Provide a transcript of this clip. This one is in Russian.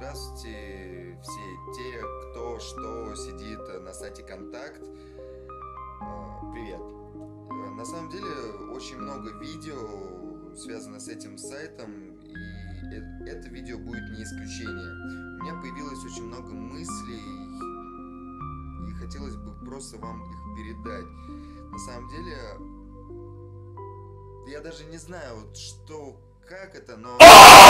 Здравствуйте, все те, кто что сидит на сайте Контакт. А, Привет. Э, На самом деле очень много видео связано с этим сайтом, и э- это видео будет не исключение. У меня появилось очень много мыслей, и хотелось бы просто вам их передать. На самом деле, я даже не знаю, вот что, как это, но...